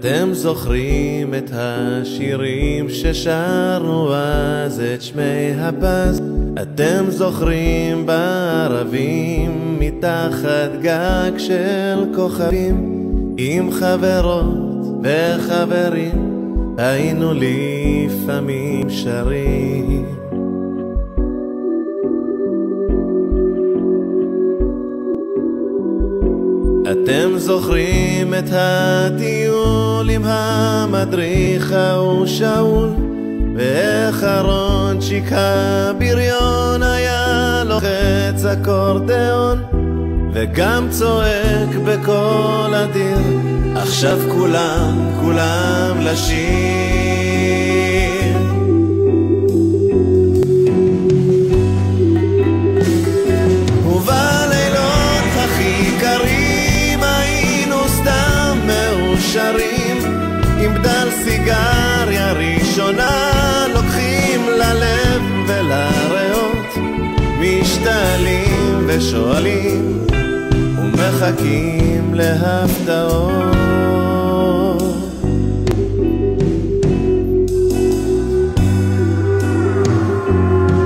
אתם זוכרים את השירים ששרנו אז את שמי הפז? אתם זוכרים בערבים מתחת גג של כוכבים עם חברות וחברים היינו לפעמים שרים אתם זוכרים את הטיול עם המדריך ההוא שאול? ואיך אהרונצ'יק הבריון היה לוחץ אקורדיאון וגם צועק בקול אדיר עכשיו כולם, כולם לשיר ובלילות הכי קרים בדל סיגריה ראשונה לוקחים ללב ולריאות משתלים ושואלים ומחכים להפתעות.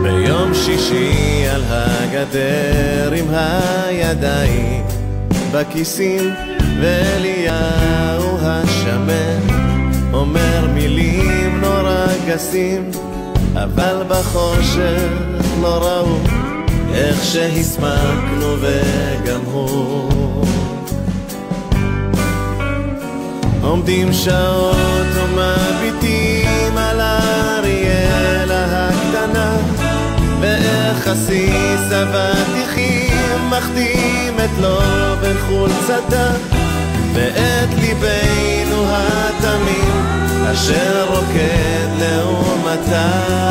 ביום שישי על הגדר עם הידיים בכיסים ואליהו השמן גסים אבל בחושך לא ראו איך שהסמקנו וגם הוא. עומדים שעות ומביטים על אריאלה הקטנה ואיך עסיס אבטיחים מחתים את לו בין חולצתה ואת ליבנו התמים אשר רוקד olhar.